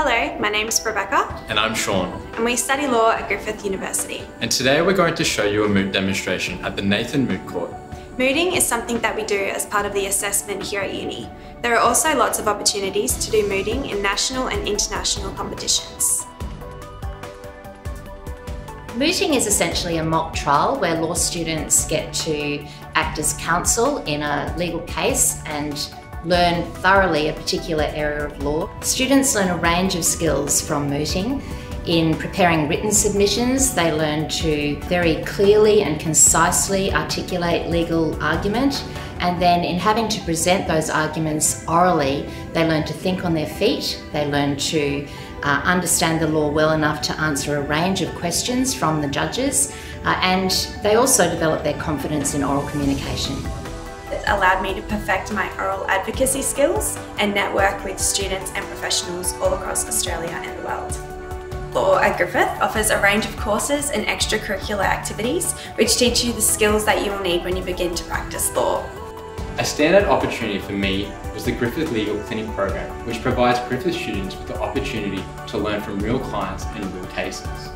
Hello, my name is Rebecca. And I'm Shaun. And we study law at Griffith University. And today we're going to show you a moot demonstration at the Nathan Moot Court. Mooting is something that we do as part of the assessment here at uni. There are also lots of opportunities to do mooting in national and international competitions. Mooting is essentially a mock trial where law students get to act as counsel in a legal case and learn thoroughly a particular area of law. Students learn a range of skills from mooting. In preparing written submissions, they learn to very clearly and concisely articulate legal argument. And then in having to present those arguments orally, they learn to think on their feet, they learn to uh, understand the law well enough to answer a range of questions from the judges, uh, and they also develop their confidence in oral communication. It allowed me to perfect my oral advocacy skills and network with students and professionals all across Australia and the world. Law at Griffith offers a range of courses and extracurricular activities which teach you the skills that you will need when you begin to practice law. A standout opportunity for me was the Griffith Legal Clinic program, which provides Griffith students with the opportunity to learn from real clients in real cases.